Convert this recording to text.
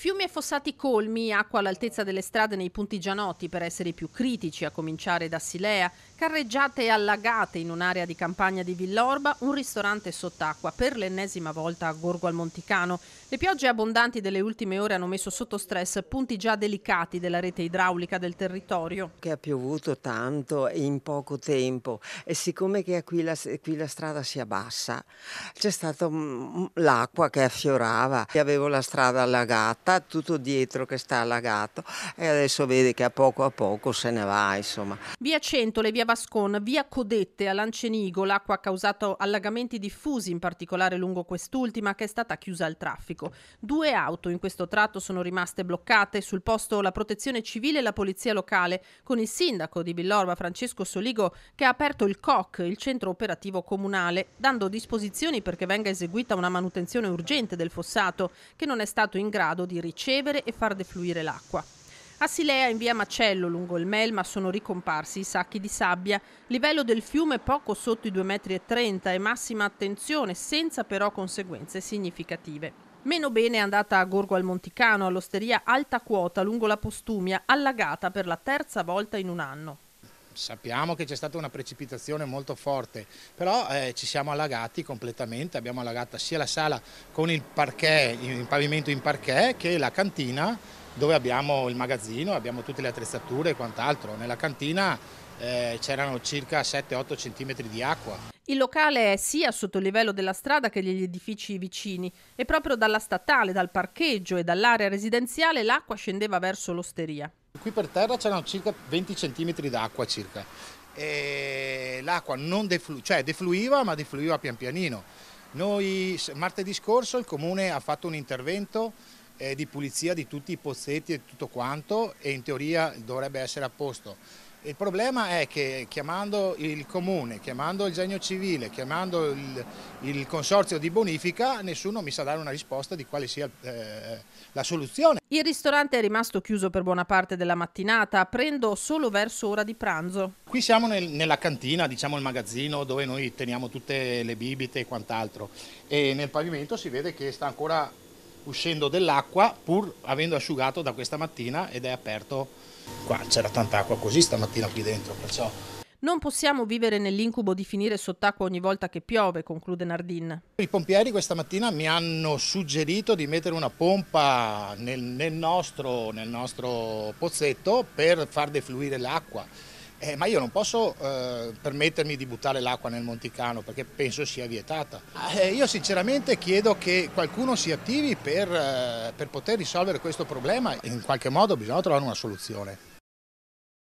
Fiumi e fossati colmi, acqua all'altezza delle strade nei punti già noti per essere i più critici, a cominciare da Silea, carreggiate allagate in un'area di campagna di Villorba, un ristorante sott'acqua per l'ennesima volta a Gorgo al Monticano. Le piogge abbondanti delle ultime ore hanno messo sotto stress punti già delicati della rete idraulica del territorio. Che ha piovuto tanto in poco tempo e siccome che qui la, qui la strada si abbassa, c'è stata mm, l'acqua che affiorava, avevo la strada allagata sta tutto dietro che sta allagato e adesso vede che a poco a poco se ne va insomma. Via Centole, via Vascon, via Codette a Lancenigo l'acqua ha causato allagamenti diffusi in particolare lungo quest'ultima che è stata chiusa al traffico. Due auto in questo tratto sono rimaste bloccate, sul posto la protezione civile e la polizia locale con il sindaco di Villorba Francesco Soligo che ha aperto il COC, il centro operativo comunale, dando disposizioni perché venga eseguita una manutenzione urgente del fossato che non è stato in grado di ricevere e far defluire l'acqua. A Silea, in via Macello, lungo il Melma, sono ricomparsi i sacchi di sabbia. Livello del fiume poco sotto i 2,30 metri e massima attenzione, senza però conseguenze significative. Meno bene è andata a Gorgo al Monticano, all'osteria Alta Quota, lungo la Postumia, allagata per la terza volta in un anno sappiamo che c'è stata una precipitazione molto forte, però eh, ci siamo allagati completamente, abbiamo allagato sia la sala con il parquet, il pavimento in parquet, che la cantina dove abbiamo il magazzino, abbiamo tutte le attrezzature e quant'altro. Nella cantina eh, c'erano circa 7-8 cm di acqua. Il locale è sia sotto il livello della strada che gli edifici vicini e proprio dalla statale, dal parcheggio e dall'area residenziale l'acqua scendeva verso l'osteria. Qui per terra c'erano circa 20 cm d'acqua circa e l'acqua non deflu cioè defluiva ma defluiva pian pianino. Noi martedì scorso il comune ha fatto un intervento eh, di pulizia di tutti i pozzetti e tutto quanto e in teoria dovrebbe essere a posto. Il problema è che chiamando il comune, chiamando il genio civile, chiamando il, il, consorzio di bonifica, nessuno mi sa dare una risposta di quale sia eh, la soluzione. Il ristorante è rimasto chiuso per buona parte della mattinata, aprendo solo verso ora di pranzo. Qui siamo nel, nella cantina, diciamo il magazzino, dove noi teniamo tutte le bibite e quant'altro. E nel pavimento si vede che sta ancora uscendo dell'acqua, pur avendo asciugato da questa mattina ed è aperto Qua c'era tanta acqua così stamattina qui dentro, perciò... Non possiamo vivere nell'incubo di finire sott'acqua ogni volta che piove, conclude Nardin. I pompieri questa mattina mi hanno suggerito di mettere una pompa nel, nel, nostro, nel nostro pozzetto per far defluire l'acqua. Eh, ma io non posso eh, permettermi di buttare l'acqua nel Monticano perché penso sia vietata. Eh, io sinceramente chiedo che qualcuno si attivi per, eh, per poter risolvere questo problema. In qualche modo bisogna trovare una soluzione.